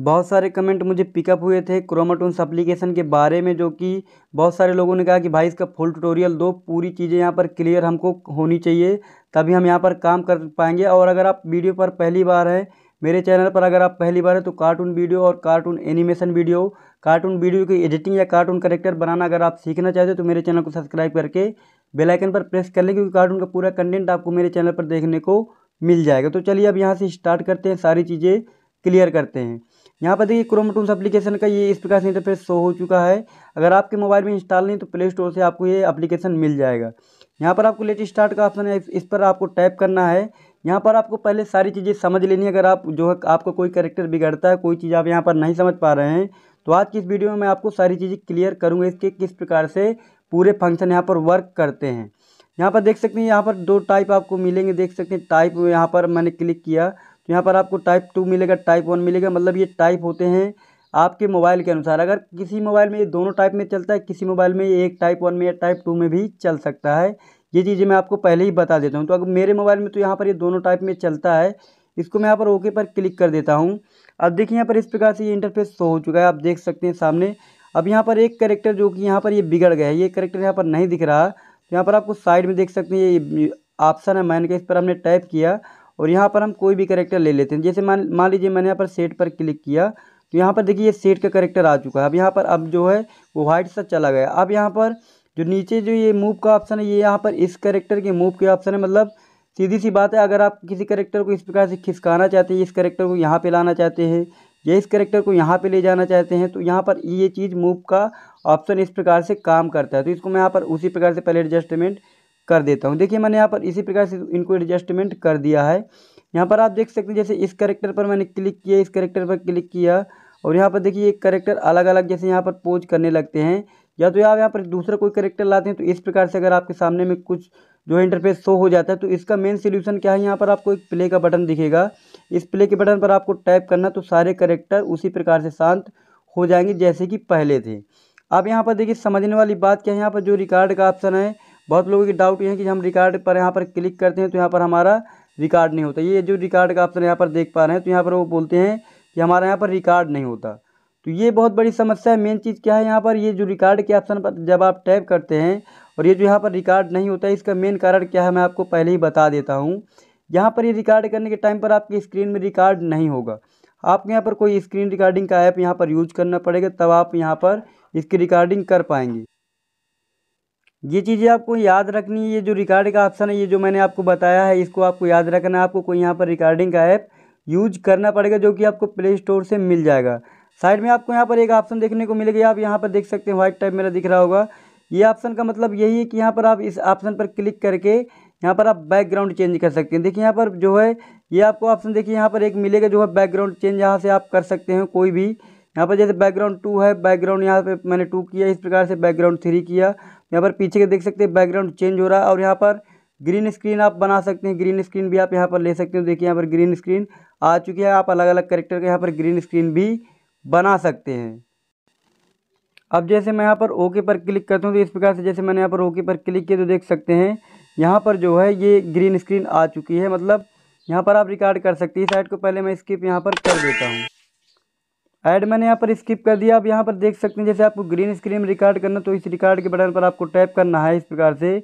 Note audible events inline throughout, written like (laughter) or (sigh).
बहुत सारे कमेंट मुझे पिकअप हुए थे क्रोमाटोन्स एप्लीकेशन के बारे में, जो कि बहुत सारे लोगों ने कहा कि भाई इसका फुल ट्यूटोरियल दो, पूरी चीज़ें यहाँ पर क्लियर हमको होनी चाहिए, तभी हम यहाँ पर काम कर पाएँगे। और अगर आप वीडियो पर पहली बार हैं, मेरे चैनल पर अगर आप पहली बार हैं तो कार्टून वीडियो और cartoon animation video cartoon video की एडिटिंग या कार्टून करेक्टर बनाना अगर आप सीखना चाहते हो तो मेरे चैनल को सब्सक्राइब करके बेलाइकन पर प्रेस कर लें, क्योंकि कार्टून का पूरा कंटेंट आपको मेरे चैनल पर देखने को मिल जाएगा। तो चलिए अब यहाँ से स्टार्ट करते हैं, सारी चीज़ें क्लियर करते हैं। यहाँ पर देखिए क्रोमोटून्स एप्लीकेशन का ये इस प्रकार से इंटरफेस शो हो चुका है। अगर आपके मोबाइल में इंस्टॉल नहीं तो प्ले स्टोर से आपको ये एप्लीकेशन मिल जाएगा। यहाँ पर आपको लेट स्टार्ट का ऑप्शन है, इस पर आपको टैप करना है। यहाँ पर आपको पहले सारी चीज़ें समझ लेनी है, अगर आप, जो है, आपका कोई करेक्टर बिगड़ता है, कोई चीज़ आप यहाँ पर नहीं समझ पा रहे हैं तो आज की इस वीडियो में मैं आपको सारी चीज़ें क्लियर करूँगा, इसके किस प्रकार से पूरे फ़ंक्शन यहाँ पर वर्क करते हैं। यहाँ पर देख सकते हैं, यहाँ पर दो टाइप आपको मिलेंगे, देख सकते हैं टाइप यहाँ पर मैंने क्लिक किया। तो यहाँ पर आपको टाइप टू मिलेगा टाइप वन मिलेगा मतलब ये टाइप होते हैं आपके मोबाइल के अनुसार। अगर किसी मोबाइल में ये दोनों टाइप में चलता है, किसी मोबाइल में एक टाइप वन में या टाइप टू में भी चल सकता है। ये चीज़ें मैं आपको पहले ही बता देता हूँ। तो अगर मेरे मोबाइल में तो यहाँ पर ये दोनों टाइप में चलता है, इसको मैं यहाँ पर ओके पर क्लिक कर देता हूँ। अब देखिए यहाँ पर इस प्रकार से ये इंटरफेस शो हो चुका है, आप देख सकते हैं सामने। अब यहाँ पर एक करेक्टर जो कि यहाँ पर ये बिगड़ गया है, ये करेक्टर यहाँ पर नहीं दिख रहा। तो यहाँ पर आपको साइड में देख सकते हैं, ये ऑप्शन है, मैंने का इस पर हमने टाइप किया। और यहाँ पर हम कोई भी करेक्टर ले लेते हैं। जैसे मान मान लीजिए मैंने यहाँ पर सेट पर क्लिक किया तो यहाँ पर देखिए ये सेट का करेक्टर आ चुका है। अब यहाँ पर, अब जो है, वो वाइट सा चला गया। अब यहाँ पर जो नीचे जो ये मूव का ऑप्शन है, ये यहाँ पर इस करेक्टर के मूव के ऑप्शन है। मतलब सीधी सी बात है, अगर आप किसी करेक्टर को इस प्रकार से खिसकाना चाहते हैं, इस करेक्टर को यहाँ पे लाना चाहते हैं, या इस करेक्टर को यहाँ पे ले जाना चाहते हैं तो यहाँ पर ये चीज़ मूव का ऑप्शन इस प्रकार से काम करता है। तो इसको मैं यहाँ पर उसी प्रकार से पहले एडजस्टमेंट कर देता हूँ। देखिए, मैंने यहाँ पर इसी प्रकार से इनको एडजस्टमेंट कर दिया है। यहाँ पर आप देख सकते हैं, जैसे इस करेक्टर पर मैंने क्लिक किया, इस करेक्टर पर क्लिक किया और यहाँ पर देखिए, एक करेक्टर अलग अलग जैसे यहाँ पर पोज करने लगते हैं। या तो आप यहाँ पर दूसरा कोई करेक्टर लाते हैं तो इस प्रकार से अगर आपके सामने में कुछ जो इंटरफेस शो हो जाता है तो इसका मेन सोल्यूशन क्या है? यहाँ पर आपको एक प्ले का बटन दिखेगा। इस प्ले के बटन पर आपको टैप करना तो सारे करेक्टर उसी प्रकार से शांत हो जाएँगे जैसे कि पहले थे। अब यहाँ पर देखिए, समझने वाली बात क्या है? यहाँ पर जो रिकॉर्ड का ऑप्शन है बहुत लोगों की डाउट ये है कि हम रिकॉर्ड पर यहाँ पर क्लिक करते हैं तो यहाँ पर हमारा रिकॉर्ड नहीं होता ये जो रिकॉर्ड का ऑप्शन यहाँ पर देख पा रहे हैं तो यहाँ पर वो बोलते हैं कि हमारे यहाँ पर रिकॉर्ड नहीं होता तो ये बहुत बड़ी समस्या है मेन चीज़ क्या है यहाँ पर ये जो रिकॉर्ड के ऑप्शन पर जब आप टैप करते हैं और ये जो यहाँ पर रिकॉर्ड नहीं होता है इसका मेन कारण क्या है मैं आपको पहले ही बता देता हूँ यहाँ पर ये रिकॉर्ड करने के टाइम पर आपकी स्क्रीन में रिकॉर्ड नहीं होगा आपके यहाँ पर कोई स्क्रीन रिकॉर्डिंग का ऐप यहाँ पर यूज़ करना पड़ेगा तब आप यहाँ पर इसकी रिकॉर्डिंग कर पाएँगे ये चीज़ें आपको याद रखनी है, ये जो रिकॉर्ड का ऑप्शन है, ये जो मैंने आपको बताया है, इसको आपको याद रखना है। आपको कोई यहाँ पर रिकॉर्डिंग का ऐप यूज़ करना पड़ेगा जो कि आपको प्ले स्टोर से मिल जाएगा। साइड में आपको यहाँ पर एक ऑप्शन देखने को मिलेगा। आप यहाँ पर देख सकते हैं व्हाइट टाइप मेरा दिख रहा होगा। ये ऑप्शन का मतलब यही है कि यहाँ पर आप इस ऑप्शन पर क्लिक करके यहाँ पर आप बैकग्राउंड चेंज कर सकते हैं। देखिए यहाँ पर जो है, ये आपको ऑप्शन देखिए, यहाँ पर एक मिलेगा जो है बैकग्राउंड चेंज यहाँ से आप कर सकते हैं कोई भी। यहाँ पर जैसे बैकग्राउंड टू है बैकग्राउंड यहाँ पे मैंने टू किया, इस प्रकार से बैकग्राउंड थ्री किया। यहाँ पर पीछे के देख सकते हैं बैकग्राउंड चेंज हो रहा है और यहाँ पर ग्रीन स्क्रीन आप बना सकते हैं ग्रीन स्क्रीन भी आप यहाँ पर ले सकते हो देखिए यहाँ पर ग्रीन स्क्रीन आ चुकी है आप अलग अलग करेक्टर के यहाँ पर ग्रीन स्क्रीन भी बना सकते हैं अब जैसे मैं यहाँ पर ओके पर क्लिक करता हूँ तो इस प्रकार से जैसे मैंने यहाँ पर ओके पर क्लिक किया तो देख सकते हैं यहाँ पर जो है ये ग्रीन स्क्रीन आ चुकी है मतलब यहाँ पर आप रिकॉर्ड कर सकते हैं इस साइड को पहले मैं स्किप यहाँ पर कर देता हूँ ऐड मैंने यहाँ पर स्किप कर दिया आप यहाँ पर देख सकते हैं जैसे आपको ग्रीन स्क्रीन रिकॉर्ड करना तो इस रिकॉर्ड के बटन पर आपको टैप करना है इस प्रकार से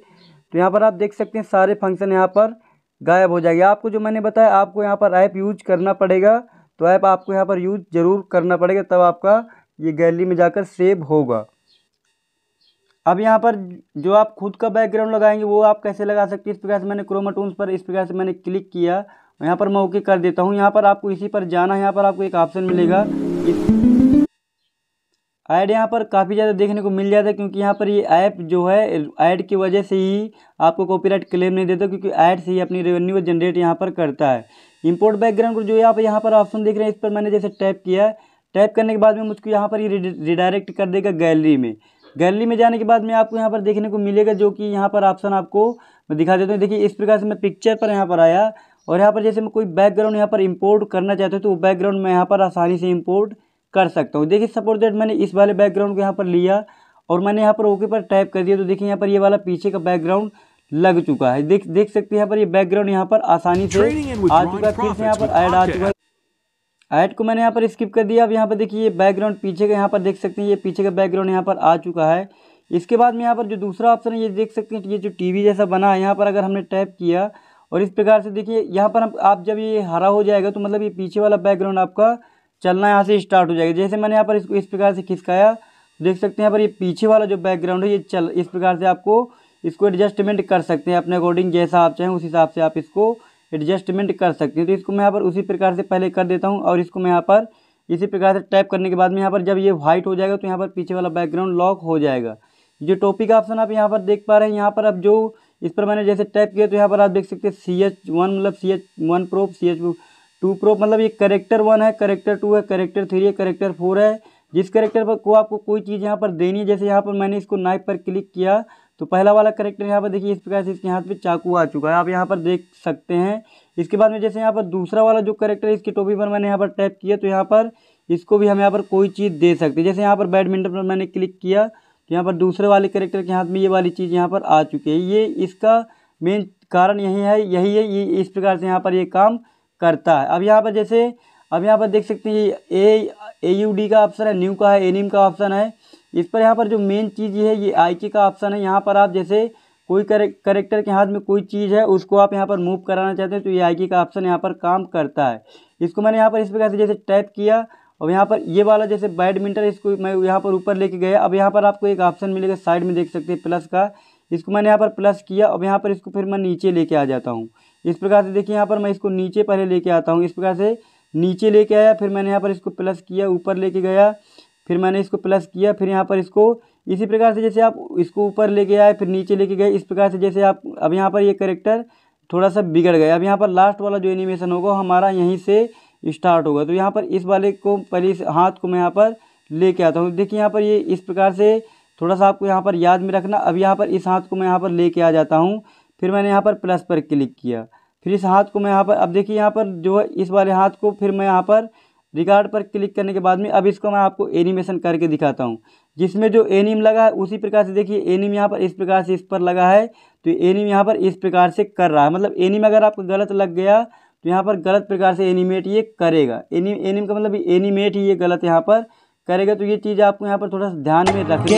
तो यहाँ पर आप देख सकते हैं सारे फ़ंक्शन यहाँ पर गायब हो जाएँगे आपको जो मैंने बताया आपको यहाँ पर ऐप यूज़ करना पड़ेगा तो ऐप आपको यहाँ पर यूज़ ज़रूर करना पड़ेगा तब आपका ये गैलरी में जाकर सेव होगा अब यहाँ पर जो आप खुद का बैकग्राउंड लगाएँगे वो आप कैसे लगा सकते हैं इस प्रकार से मैंने क्रोमाटोन्स पर इस प्रकार से मैंने क्लिक किया यहाँ पर मैं ओके कर देता हूँ यहाँ पर आपको इसी पर जाना है यहाँ पर आपको एक ऑप्शन मिलेगा ऐड यहाँ पर काफ़ी ज़्यादा देखने को मिल जाता है क्योंकि यहाँ पर ये ऐप जो है ऐड की वजह से ही आपको कॉपीराइट क्लेम नहीं देता क्योंकि ऐड से ही अपनी रेवेन्यू जनरेट यहाँ पर करता है इंपोर्ट बैकग्राउंड को जो आप यहाँ पर ऑप्शन देख रहे हैं इस पर मैंने जैसे टैप किया टैप करने के बाद में मुझको यहाँ पर ये रिडायरेक्ट कर देगा गैलरी में गैलरी में जाने के बाद में आपको यहाँ पर देखने को मिलेगा जो कि यहाँ पर ऑप्शन आपको मैं दिखा देता हूँ देखिए इस प्रकार से मैं पिक्चर पर यहाँ पर आया और यहाँ पर जैसे मैं कोई बैकग्राउंड यहाँ पर इंपोर्ट करना चाहता हूँ तो वो बैकग्राउंड मैं यहाँ पर आसानी से इंपोर्ट कर सकता हूँ देखिए सपोर्ट दैट मैंने इस वाले बैकग्राउंड को यहाँ पर लिया और मैंने यहाँ पर ओके पर टाइप कर दिया तो देखिए यहाँ पर ये वाला पीछे का बैकग्राउंड लग चुका है देख देख सकते हैं यहाँ पर ये बैकग्राउंड यहाँ पर आसानी से आ चुका है फिर से यहाँ पर ऐड आ चुका है ऐड को मैंने यहाँ पर स्किप कर दिया अब यहाँ पर देखिए ये बैकग्राउंड पीछे का यहाँ पर देख सकते हैं ये पीछे का बैकग्राउंड यहाँ पर आ चुका है इसके बाद में यहाँ पर जो दूसरा ऑप्शन है ये देख सकते हैं ये जो टीवी जैसा बना है यहाँ पर अगर हमने टैप किया और इस प्रकार से देखिए यहाँ पर हम आप जब ये हरा हो जाएगा तो मतलब ये पीछे वाला बैकग्राउंड आपका चलना यहाँ से स्टार्ट हो जाएगा। जैसे मैंने यहाँ पर इसको इस प्रकार से खिसकाया, देख सकते हैं यहाँ पर ये पीछे वाला जो बैकग्राउंड है, ये चल, इस प्रकार से आपको इसको एडजस्टमेंट कर सकते हैं। अपने अकॉर्डिंग जैसा आप चाहें, उस हिसाब से आप इसको एडजस्टमेंट कर सकते हैं। तो इसको मैं यहाँ पर उसी प्रकार से पहले कर देता हूँ और इसको मैं यहाँ पर इसी प्रकार से टैप करने के बाद में यहाँ पर जब ये वाइट हो जाएगा तो यहाँ पर पीछे वाला बैकग्राउंड लॉक हो जाएगा। जो टॉपिक ऑप्शन आप यहाँ पर देख पा रहे हैं, यहाँ पर अब जो इस पर मैंने जैसे टैप किया तो यहाँ पर आप देख सकते हैं सी एच वन मतलब C H one pro C H two pro मतलब ये करेक्टर वन है करेक्टर टू है करेक्टर थ्री है करेक्टर फोर है जिस करेक्टर पर को आपको कोई चीज़ यहाँ पर देनी है जैसे यहाँ पर मैंने इसको नाइफ पर क्लिक किया तो पहला वाला करेक्टर यहाँ पर देखिए इस प्रकार से इसके हाथ पे चाकू आ चुका है आप यहाँ पर देख सकते हैं इसके बाद में जैसे यहाँ पर दूसरा वाला जो करेक्टर है इसकी टोपी पर मैंने यहाँ पर टैप किया तो यहाँ पर इसको भी हम यहाँ पर कोई चीज़ दे सकते हैं जैसे यहाँ पर बैडमिंटन पर मैंने क्लिक किया तो यहाँ पर दूसरे वाले करेक्टर के हाथ में ये वाली चीज़ यहाँ पर आ चुकी है ये इसका मेन कारण यही है यही है ये इस प्रकार से यहाँ पर ये काम करता है अब यहाँ पर जैसे अब यहाँ पर देख सकते हैं ए ए यू डी का ऑप्शन है न्यू का है एनिम का ऑप्शन है इस पर यहाँ पर जो मेन चीज़ है ये आई के का ऑप्शन है यहाँ पर आप जैसे कोई करेक्टर के हाथ में कोई चीज़ है उसको आप यहाँ पर मूव कराना चाहते हैं तो ये आई के का ऑप्शन यहाँ पर काम करता है इसको मैंने यहाँ पर इस प्रकार से जैसे टैप किया और यहाँ पर ये वाला जैसे बैडमिंटन इसको मैं यहाँ पर ऊपर लेके गया अब यहाँ पर आपको एक ऑप्शन मिलेगा साइड में देख सकते हैं प्लस का इसको मैंने यहाँ पर प्लस किया अब यहाँ पर इसको फिर मैं नीचे लेके आ जाता हूँ इस प्रकार से देखिए यहाँ पर मैं इसको नीचे पहले लेके आता हूँ इस प्रकार से नीचे लेके आया फिर मैंने यहाँ पर इसको प्लस किया ऊपर लेके गया फिर मैंने इसको प्लस किया फिर यहाँ पर इसको इसी प्रकार से जैसे आप इसको ऊपर लेके आए फिर नीचे लेके गए इस प्रकार से जैसे आप अब यहाँ पर ये करेक्टर थोड़ा सा बिगड़ गया अब यहाँ पर लास्ट वाला जो एनिमेशन होगा हमारा यहीं से स्टार्ट होगा तो यहाँ पर इस वाले को पहले इस हाथ को मैं यहाँ पर लेके आता हूँ देखिए यहाँ पर ये इस प्रकार से थोड़ा सा आपको यहाँ पर याद में रखना अब यहाँ पर इस हाथ को मैं यहाँ पर लेके आ जाता हूँ फिर मैंने यहाँ पर प्लस पर क्लिक किया फिर इस हाथ को मैं यहाँ पर अब देखिए यहाँ पर जो है इस वाले हाथ को फिर मैं यहाँ पर रिकॉर्ड पर क्लिक करने के बाद में अब इसको मैं आपको एनिमेशन करके दिखाता हूँ। जिसमें जो एनिम लगा है उसी प्रकार से देखिए एनिम यहाँ पर इस प्रकार से इस पर लगा है तो एनिम यहाँ पर इस प्रकार से कर रहा है। मतलब एनिम अगर आपको गलत लग गया तो यहाँ पर गलत प्रकार से एनिमेट ये करेगा। एनिम एनिम का मतलब एनिमेट ही ये गलत यहाँ पर करेगा तो ये चीज़ आपको यहाँ पर थोड़ा सा ध्यान में रखनी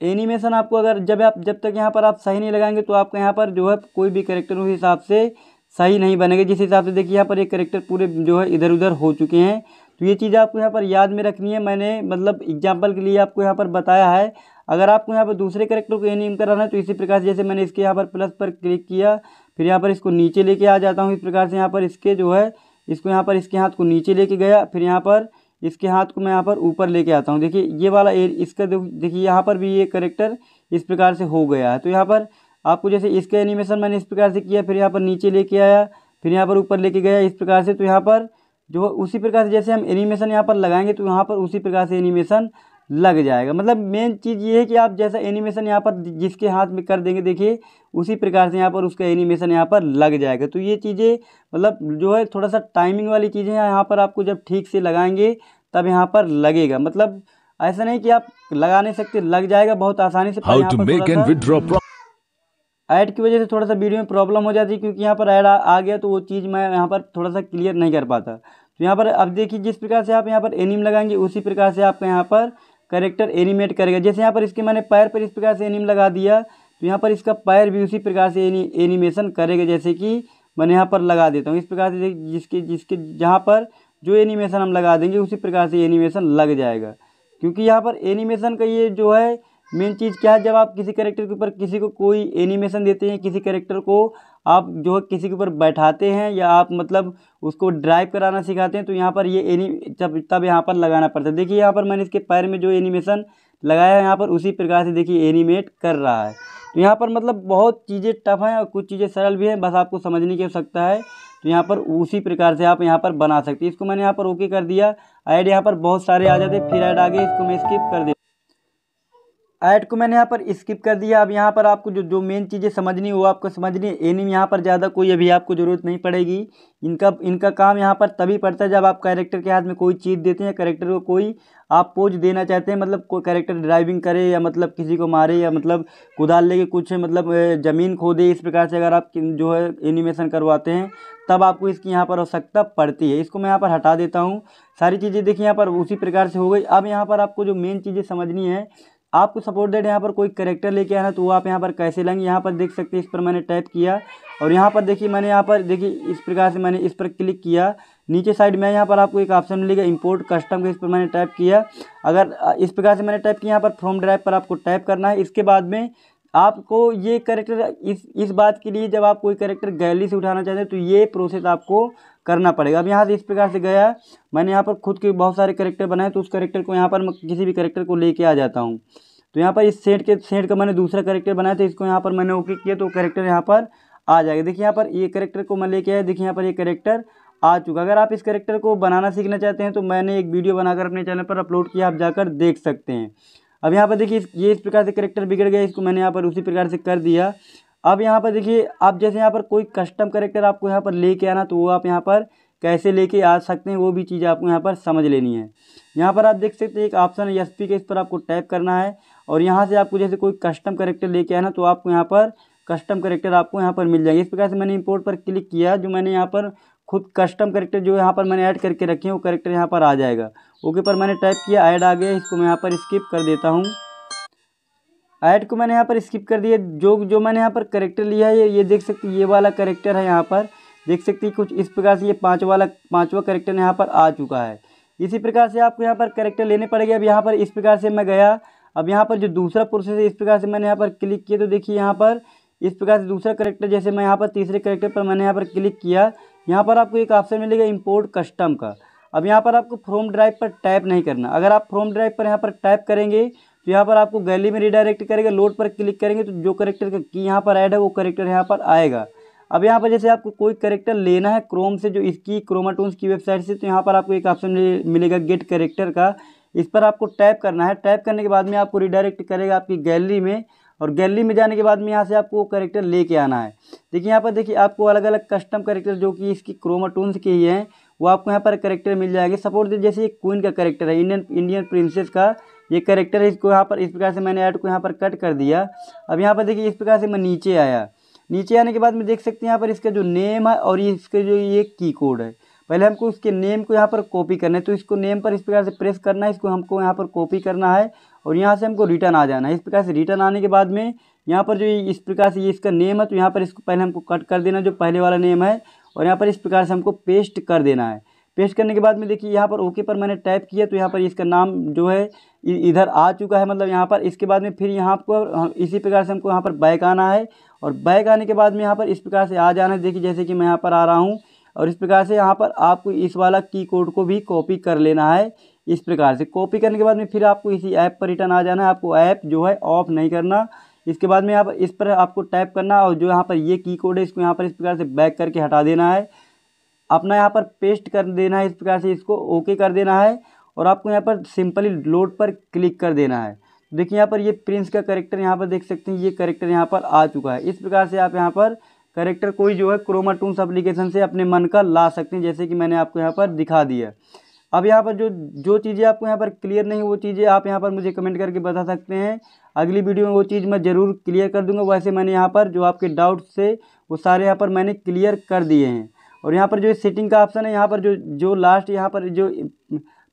एनिमेशन आपको अगर जब आप जब तक यहाँ पर आप सही नहीं लगाएँगे तो आपका यहाँ पर जो है कोई भी करेक्टर उस हिसाब से सही नहीं बनेगा जिस हिसाब से देखिए यहाँ पर एक करेक्टर पूरे जो है इधर उधर हो चुके हैं तो ये चीज़ आपको यहाँ पर याद में रखनी है मैंने मतलब एग्ज़ाम्पल के लिए आपको यहाँ पर बताया है अगर आपको यहाँ पर दूसरे करेक्टर को एनिम कराना है तो इसी प्रकार से जैसे मैंने इसके यहाँ पर प्लस पर क्लिक किया फिर यहाँ पर इसको नीचे लेके आ जाता हूँ इस प्रकार से यहाँ पर इसके जो है इसको यहाँ पर इसके हाथ को नीचे लेके गया फिर यहाँ पर इसके हाथ को मैं यहाँ पर ऊपर लेके आता हूँ। देखिए, ये वाला इसका देखिए, यहाँ पर भी ये करेक्टर इस प्रकार से हो गया है। तो यहाँ पर आपको जैसे इसका एनिमेशन मैंने इस प्रकार से किया, फिर यहाँ पर नीचे लेके आया, फिर यहाँ पर ऊपर लेके गया इस प्रकार से। तो यहाँ पर जो उसी प्रकार से जैसे हम एनिमेशन यहाँ पर लगाएँगे तो यहाँ पर उसी प्रकार से एनिमेशन लग जाएगा मतलब मेन चीज़ ये है कि आप जैसा एनिमेशन यहाँ पर जिसके हाथ में कर देंगे देखिए उसी प्रकार से यहाँ पर उसका एनिमेशन यहाँ पर लग जाएगा तो ये चीज़ें मतलब जो है थोड़ा सा टाइमिंग वाली चीज़ें हैं यहाँ पर आपको जब ठीक से लगाएँगे तब यहाँ पर लगेगा मतलब ऐसा नहीं कि आप लगा नहीं सकते लग जाएगा बहुत आसानी से ऐड की वजह से थोड़ा सा वीडियो में प्रॉब्लम हो जाती है क्योंकि यहाँ पर ऐड आ, आ गया तो वो चीज़ मैं यहाँ पर थोड़ा सा क्लियर नहीं कर पाता तो यहाँ पर अब देखिए जिस प्रकार से आप यहाँ पर एनिम लगाएँगे उसी प्रकार से आपका यहाँ पर करेक्टर एनिमेट करेगा। जैसे यहाँ पर इसके मैंने पैर पर इस प्रकार से एनिम लगा दिया तो यहाँ पर इसका पैर भी उसी प्रकार से एनी एनिमेशन करेगा, जैसे कि मैंने यहाँ पर लगा देता हूँ। इस प्रकार से जिसके जिसके जहाँ पर जो एनिमेशन हम लगा देंगे, उसी प्रकार से एनिमेशन लग जाएगा। क्योंकि यहाँ पर एनिमेशन का ये जो है मेन चीज़ क्या है, जब आप किसी करेक्टर के ऊपर किसी को कोई एनिमेशन देते हैं, किसी करेक्टर को आप जो है किसी के ऊपर बैठाते हैं या आप मतलब उसको ड्राइव कराना सिखाते हैं तो यहाँ पर ये एनी जब तब यहाँ पर लगाना पड़ता है। देखिए, यहाँ पर मैंने इसके पैर में जो एनिमेशन लगाया है, यहाँ पर उसी प्रकार से देखिए एनिमेट कर रहा है। तो यहाँ पर मतलब बहुत चीज़ें टफ हैं और कुछ चीज़ें सरल भी हैं, बस आपको समझने की आवश्यकता है। तो यहाँ पर उसी प्रकार से आप यहाँ पर बना सकते हैं। इसको मैंने यहाँ पर ओके कर दिया। ऐड यहाँ पर बहुत सारे आ जाते फिर ऐड आ गए इसको मैं स्किप कर दिया ऐड को मैंने यहाँ पर स्किप कर दिया। अब यहाँ पर आपको जो जो मेन चीज़ें समझनी वो आपको समझनी एनिम यहाँ पर ज़्यादा कोई अभी आपको ज़रूरत नहीं पड़ेगी। इनका इनका काम यहाँ पर तभी पड़ता है जब आप कैरेक्टर के हाथ में कोई चीज़ देते हैं कैरेक्टर को कोई आप पोज देना चाहते हैं। मतलब कोई कैरेक्टर ड्राइविंग करे या मतलब किसी को मारे या मतलब कुदाल लेके कुछ मतलब ज़मीन खोदे। इस प्रकार से अगर आप जो है एनिमेशन करवाते हैं, तब आपको इसकी यहाँ पर आवश्यकता पड़ती है। इसको मैं यहाँ पर हटा देता हूँ। सारी चीज़ें देखिए, यहाँ पर उसी प्रकार से हो गई। अब यहाँ पर आपको जो मेन चीज़ें समझनी है आपको सपोर्ट देट यहाँ पर कोई करेक्टर लेके आना तो वो आप यहाँ पर कैसे लेंगे यहाँ पर देख सकते हैं, इस पर मैंने टाइप किया। और यहाँ पर देखिए, मैंने यहाँ पर देखिए, इस प्रकार से मैंने इस पर क्लिक किया। नीचे साइड में यहाँ पर आपको एक ऑप्शन मिलेगा इंपोर्ट कस्टम का, इस पर मैंने टाइप किया। अगर इस प्रकार से मैंने टाइप किया, यहाँ पर फ्रॉम ड्राइव पर आपको टाइप करना है। इसके बाद में आपको ये करेक्टर इस इस बात के लिए जब आप कोई करेक्टर गैलरी से उठाना चाहते हैं तो ये प्रोसेस आपको करना पड़ेगा। अब यहाँ से इस प्रकार से गया, मैंने यहाँ पर खुद के बहुत सारे करेक्टर बनाए तो उस करेक्टर को यहाँ पर मैं किसी भी करेक्टर को लेके आ जाता हूँ। तो यहाँ पर इस सेट के सेट का मैंने दूसरा करेक्टर बनाया था, इसको यहाँ पर मैंने ओके किया तो करेक्टर यहाँ पर आ जाएगा। देखिए यहाँ पर ये करेक्टर को मैं लेके आया, देखिए यहाँ पर ये करेक्टर आ चुका अगर आप इस करेक्टर को बनाना सीखना चाहते हैं तो मैंने एक वीडियो बनाकर अपने चैनल पर अपलोड किया, आप जाकर देख सकते हैं। अब यहाँ पर देखिए, ये इस प्रकार से करेक्टर बिगड़ गया, इसको मैंने यहाँ पर उसी प्रकार से कर दिया। अब यहाँ पर देखिए आप जैसे यहाँ पर कोई कस्टम करेक्टर आपको यहाँ पर लेके आना तो वो आप यहाँ पर कैसे लेके आ सकते हैं वो भी चीज़ आपको यहाँ पर समझ लेनी है यहाँ पर आप देख सकते हैं एक ऑप्शन है एस पी के इस पर आपको टैप करना है और यहाँ से आपको जैसे कोई कस्टम करेक्टर लेके आना तो आपको यहाँ पर कस्टम करेक्टर आपको यहाँ पर मिल जाएँगे इस प्रकार से मैंने इंपोर्ट पर क्लिक किया जो मैंने यहाँ पर खुद कस्टम करेक्टर जो यहाँ पर मैंने ऐड करके रखे हैं वो करेक्टर यहाँ पर आ जाएगा ओके पर मैंने टाइप किया ऐड आ गया इसको मैं यहाँ पर स्किप कर देता हूँ ऐड को मैंने यहाँ पर स्किप कर दिया जो जो मैंने यहाँ पर करेक्टर लिया है ये ये देख सकते ये वाला करेक्टर है यहाँ पर देख सकते हैं कुछ इस प्रकार से ये पाँच वाला पाँचवा करेक्टर यहाँ पर आ चुका है इसी प्रकार से आपको यहाँ पर करेक्टर लेने पड़ेंगे अब यहाँ पर इस प्रकार से मैं गया अब यहाँ पर जो दूसरा प्रोसेस है इस प्रकार से मैंने यहाँ पर क्लिक किया तो देखिए यहाँ पर इस प्रकार से दूसरा करेक्टर जैसे मैं यहाँ पर तीसरे करेक्टर पर मैंने यहाँ पर क्लिक किया यहाँ पर आपको एक ऑप्शन मिलेगा इम्पोर्ट कस्टम का अब यहाँ पर आपको फ्रोम ड्राइव पर टाइप नहीं करना अगर आप फ्रोम ड्राइव पर यहाँ पर टाइप करेंगे तो यहाँ पर आपको गैली में रिडायरेक्ट करेगा लोड पर क्लिक करेंगे तो जो करेक्टर का की यहाँ पर ऐड है, वो करेक्टर यहाँ पर आएगा। अब यहाँ पर जैसे आपको कोई करेक्टर लेना है क्रोम से, जो इसकी क्रोमाटोन्स की वेबसाइट से तो यहाँ पर आपको एक ऑप्शन मिलेगा गेट करेक्टर का। इस पर आपको टैप करना है। टैप करने के बाद में आपको रिडायरेक्ट करेगा आपकी गैलरी में और गैलरी में जाने के बाद में यहाँ से आपको वो करेक्टर लेके आना है। देखिए यहाँ पर देखिए आपको अलग अलग कस्टम करेक्टर जो कि इसकी क्रोमाटोन्स के ही हैं, वो आपको यहाँ पर करेक्टर मिल जाएँगे। सपोर्ट जैसे एक क्वीन का करेक्टर है इंडियन इंडियन प्रिंसेस का ये करेक्टर है इसको यहाँ पर इस प्रकार से मैंने ऐड को यहाँ पर कट कर दिया अब यहाँ पर देखिए इस प्रकार से मैं नीचे आया नीचे आने के बाद में देख सकते हैं यहाँ पर इसका जो नेम है और ये इसके जो ये की कोड है पहले हमको उसके नेम को यहाँ पर कॉपी करना है तो इसको नेम पर इस प्रकार से प्रेस करना है इसको हमको यहाँ पर कॉपी करना है और यहाँ से हमको रिटर्न आ जाना है इस प्रकार से रिटर्न आने के बाद में यहाँ पर जो इस प्रकार से ये इसका नेम है तो यहाँ पर इसको पहले हमको कट कर देना जो पहले वाला नेम है और यहाँ पर इस प्रकार से हमको पेस्ट कर देना है पेस्ट करने के बाद में देखिए यहाँ पर ओके पर मैंने टाइप किया तो यहाँ पर इसका नाम जो है इधर आ चुका है मतलब यहाँ पर। इसके बाद में फिर यहाँ पर इसी प्रकार से हमको यहाँ पर बैक आना है और बैक आने के बाद में यहाँ पर इस प्रकार से आ जाना है। देखिए, जैसे कि मैं यहाँ पर आ रहा हूँ और इस प्रकार से यहाँ पर आपको इस वाला की कोड को भी कॉपी कर लेना है। इस प्रकार से कॉपी करने के बाद में फिर आपको इसी ऐप पर रिटर्न आ जाना है। आपको ऐप जो है ऑफ़ नहीं करना। इसके बाद में यहाँ पर इस पर आपको टाइप करना और जो यहाँ पर ये की कोड है, इसको यहाँ पर इस प्रकार से बैक करके हटा देना है। अपना यहाँ पर पेस्ट कर देना है इस प्रकार से, इसको ओके कर देना है। और आपको यहाँ पर सिंपली लोड पर क्लिक कर देना है देखिए यहाँ पर ये प्रिंस का करेक्टर यहाँ पर देख सकते हैं ये करेक्टर यहाँ पर आ चुका है इस प्रकार से आप यहाँ पर करेक्टर कोई जो है क्रोमाटून्स एप्लीकेशन से अपने मन का ला सकते हैं जैसे कि मैंने आपको यहाँ पर दिखा दिया अब यहाँ पर जो जो चीज़ें आपको यहाँ पर क्लियर नहीं वो चीज़ें आप यहाँ पर मुझे कमेंट करके बता सकते हैं अगली वीडियो में वो चीज़ मैं ज़रूर क्लियर कर दूँगा वैसे मैंने यहाँ पर जो आपके डाउट्स थे वो सारे यहाँ पर मैंने क्लियर कर दिए हैं और यहाँ पर जो सेटिंग का ऑप्शन है यहाँ पर जो जो लास्ट यहाँ पर जो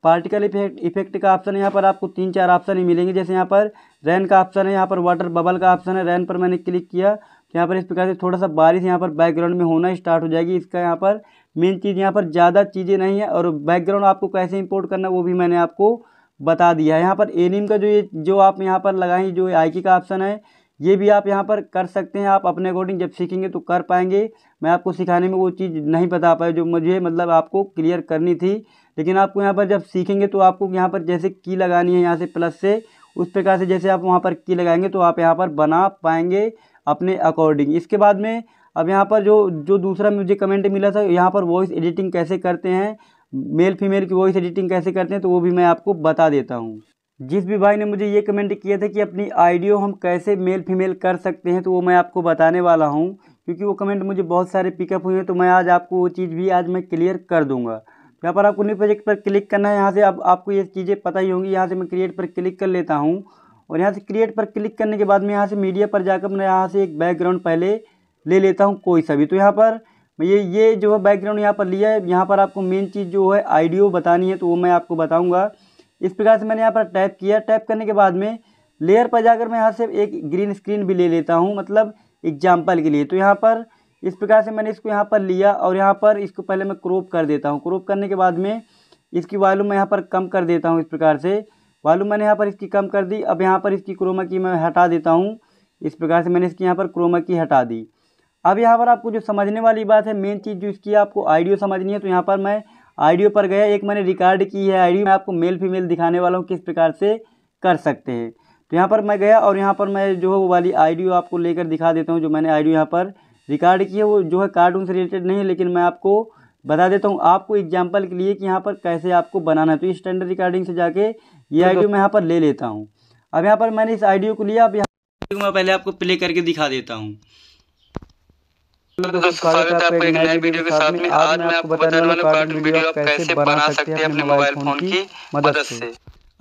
पार्टिकल इफ़ेक्ट इफ़ेक्ट का ऑप्शन यहाँ पर आपको तीन चार ऑप्शन ही मिलेंगे जैसे यहाँ पर रैन का ऑप्शन है यहाँ पर वाटर बबल का ऑप्शन है रैन पर मैंने क्लिक किया तो यहाँ पर इस प्रकार से थोड़ा सा बारिश यहाँ पर बैकग्राउंड में होना स्टार्ट हो जाएगी इसका यहाँ पर मेन चीज़ यहाँ पर ज़्यादा चीज़ें नहीं है और बैकग्राउंड आपको कैसे इंपोर्ट करना वो भी मैंने आपको बता दिया है यहाँ पर एनिम का जो ये जो आप यहाँ पर लगाएँगे जो आईकी का ऑप्शन है ये भी आप यहाँ पर कर सकते हैं आप अपने अकॉर्डिंग जब सीखेंगे तो कर पाएँगे मैं आपको सिखाने में वो चीज़ नहीं बता पाया जो मुझे मतलब आपको क्लियर करनी थी लेकिन आपको यहाँ पर जब सीखेंगे तो आपको यहाँ पर जैसे की लगानी है यहाँ से प्लस से, उस प्रकार से जैसे आप वहाँ पर की लगाएँगे तो आप यहाँ पर बना पाएँगे अपने अकॉर्डिंग इसके बाद में अब यहाँ पर जो जो दूसरा मुझे कमेंट मिला था, यहाँ पर वॉइस एडिटिंग कैसे करते हैं मेल फीमेल की वॉइस एडिटिंग कैसे करते हैं तो वो भी मैं आपको बता देता हूँ. जिस भी भाई ने मुझे ये कमेंट किया था कि अपनी आइडियो हम कैसे मेल फीमेल कर सकते हैं तो वो मैं आपको बताने वाला हूँ. क्योंकि वो कमेंट मुझे बहुत सारे पिकअप हुए हैं तो मैं आज आपको वो चीज़ भी आज मैं क्लियर कर दूँगा. यहाँ पर आपको न्यू प्रोजेक्ट पर क्लिक करना है। यहाँ से अब आपको ये चीज़ें पता ही होंगी। यहाँ से मैं क्रिएट पर क्लिक कर लेता हूँ। और यहाँ से क्रिएट पर क्लिक करने के बाद में यहाँ से मीडिया पर जाकर मैं यहाँ से एक बैकग्राउंड पहले ले लेता हूँ कोई सा भी। तो यहाँ पर ये ये जो है बैकग्राउंड यहाँ पर लिया है। यहाँ पर आपको मेन चीज़ जो है आइडियो बतानी है तो वो मैं आपको बताऊँगा। इस प्रकार से मैंने यहाँ पर टैप किया। टैप करने के बाद में लेयर पर जाकर मैं यहाँ से एक ग्रीन स्क्रीन भी ले लेता हूँ मतलब एग्ज़ाम्पल के लिए। तो यहाँ पर इस प्रकार से मैंने इसको यहाँ पर लिया और यहाँ पर इसको पहले मैं क्रोप कर देता हूँ क्रोप करने के बाद में इसकी वॉल्यूम मैं यहाँ पर कम कर देता हूँ इस प्रकार से वॉल्यूम मैंने यहाँ पर इसकी कम कर दी अब यहाँ पर इसकी क्रोमा की मैं हटा देता हूँ इस प्रकार से मैंने इसकी यहाँ पर क्रोमा की हटा दी अब यहाँ पर आपको जो समझने वाली बात है मेन चीज़ जो इसकी आपको आइडियो समझनी है तो यहाँ पर मैं आइडियो पर गया एक मैंने रिकॉर्ड की है आइडियो मैं आपको मेल फीमेल दिखाने वाला हूँ किस प्रकार से कर सकते हैं तो यहाँ पर मैं गया और यहाँ पर मैं जो है वो वाली आइडियो आपको लेकर दिखा देता हूँ जो मैंने आइडियो यहाँ पर रिकॉर्ड की है वो जो है कार्टून से रिलेटेड नहीं है लेकिन मैं आपको बता देता हूँ आपको एग्ज़ाम्पल के लिए कि यहाँ पर कैसे आपको बनाना है। तो स्टैंडर्ड रिकॉर्डिंग से जाके ये आइडियो मैं यहाँ पर ले लेता हूँ। अब यहाँ पर मैंने इस आइडियो को लिया अब यहाँ मैं पहले आपको प्ले करके दिखा देता हूँ। स्वागत है आपका एक नए वीडियो के साथ में। आज मैं आपको बताने वाला कार्टून वीडियो आप कैसे बना सकते हैं अपने मोबाइल फ़ोन की मदद से।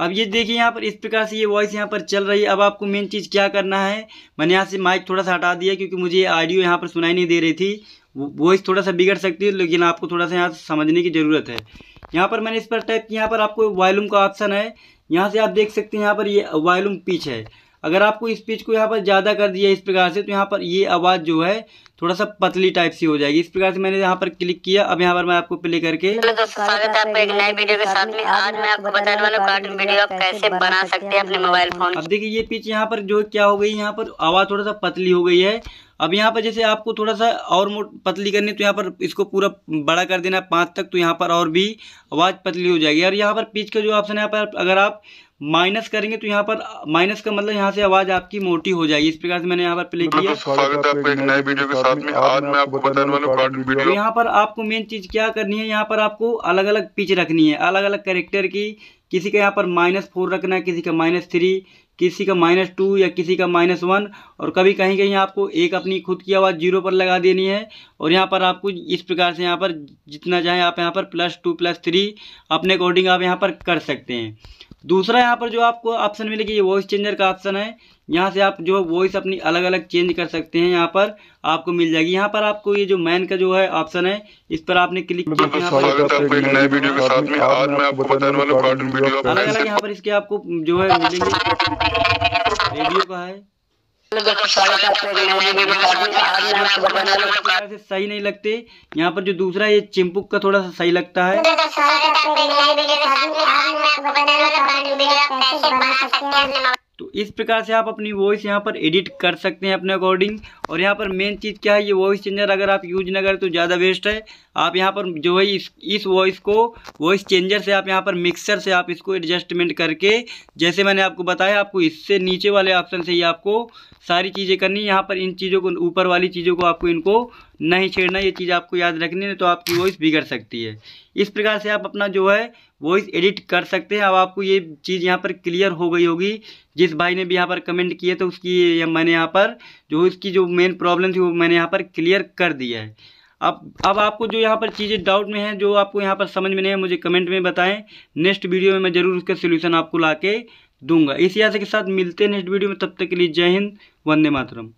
अब ये देखिए यहाँ पर इस प्रकार से ये वॉइस यहाँ पर चल रही है। अब आपको मेन चीज़ क्या करना है? मैंने यहाँ से माइक थोड़ा सा हटा दिया क्योंकि मुझे ऑडियो यहाँ पर सुनाई नहीं दे रही थी। वॉइस थोड़ा सा बिगड़ सकती है, लेकिन आपको थोड़ा सा यहाँ समझने की ज़रूरत है। यहाँ पर मैंने इस पर टाइप यहाँ पर आपको वॉल्यूम का ऑप्शन है। यहाँ से आप देख सकते हैं, यहाँ पर ये वॉल्यूम पिच है। अगर आपको इस पिच को यहाँ पर ज़्यादा कर दिया इस प्रकार से तो यहाँ पर ये आवाज़ जो है थोड़ा सा पतली टाइप सी हो जाएगी इस प्रकार से मैंने यहाँ पर क्लिक किया अब यहाँ पर मैं आपको प्ले करके स्वागत है आपका एक नए वीडियो के साथ में आज मैं आपको बताने वाला कार्टून वीडियो आप कैसे बना सकते हैं अपने मोबाइल फ़ोन अब देखिए ये पिच यहाँ पर जो क्या हो गई यहाँ पर आवाज़ थोड़ा सा पतली हो गई है अब यहाँ पर जैसे आपको थोड़ा सा और मोट पतली करनी तो यहाँ पर इसको पूरा बड़ा कर देना पाँच तक तो यहाँ पर और भी आवाज़ पतली हो जाएगी और यहाँ पर पिच का जो ऑप्शन है यहाँ पर अगर आप माइनस करेंगे तो यहाँ पर माइनस का मतलब यहाँ से आवाज़ आपकी मोटी हो जाएगी। इस प्रकार से मैंने यहाँ पर प्ले किया। स्वागत है आपका एक नए वीडियो के साथ में। आज मैं आपको बताने वाला वीडियो तो यहाँ पर आपको मेन चीज़ क्या करनी है? यहाँ पर आपको अलग अलग पिच रखनी है। अलग अलग करेक्टर की किसी का यहाँ पर माइनस फोर रखना है किसी का माइनस थ्री किसी का माइनस टू या किसी का माइनस वन और कभी कहीं कहीं आपको एक अपनी खुद की आवाज़ ज़ीरो पर लगा देनी है। और यहाँ पर आपको इस प्रकार से यहाँ पर जितना चाहें आप यहाँ पर प्लस टू प्लस थ्री अपने अकॉर्डिंग आप यहाँ पर कर सकते हैं। दूसरा यहाँ पर जो आपको ऑप्शन मिलेगी ये वॉइस चेंजर का ऑप्शन है। यहाँ से आप जो वॉइस अपनी अलग अलग चेंज कर सकते हैं यहाँ पर आपको मिल जाएगी। यहाँ पर आपको ये जो मैन का जो है ऑप्शन है इस पर आपने क्लिक किया अलग अलग यहाँ पर इसके आपको जो है मिलेंगे। (laughs) रेडियो का है। सही नहीं लगते? यहाँ पर जो दूसरा ये चिंपुक का थोड़ा सा सही लगता है। तो इस प्रकार से आप अपनी वॉइस यहाँ पर एडिट कर सकते हैं अपने अकॉर्डिंग और यहाँ पर मेन चीज़ क्या है, ये वॉइस चेंजर अगर आप यूज़ ना करें तो ज़्यादा बेस्ट है। आप यहाँ पर जो है इस इस वॉइस को वॉइस चेंजर से आप यहाँ पर मिक्सर से आप इसको एडजस्टमेंट करके, जैसे मैंने आपको बताया, आपको इससे नीचे वाले ऑप्शन से ही आपको सारी चीज़ें करनी यहाँ पर इन चीज़ों को, ऊपर वाली चीज़ों को आपको इनको नहीं छेड़ना, ये चीज़ आपको याद रखनी है तो आपकी वॉइस बिगड़ सकती है। इस प्रकार से आप अपना जो है वॉइस एडिट कर सकते हैं। अब आपको ये चीज़ यहाँ पर क्लियर हो गई होगी। जिस भाई ने भी यहाँ पर कमेंट किए तो उसकी मैंने यहाँ पर, जो इसकी जो मेन प्रॉब्लम थी, वो मैंने यहाँ पर क्लियर कर दिया है। अब अब आपको जो यहाँ पर चीज़ें डाउट में हैं, जो आपको यहाँ पर समझ में नहीं है, मुझे कमेंट में बताएँ। नेक्स्ट वीडियो में मैं ज़रूर उसका सोल्यूशन आपको ला के दूँगा। इसी आशा के साथ मिलते हैं नेक्स्ट वीडियो में। तब तक के लिए जय हिंद, वंदे मातरम।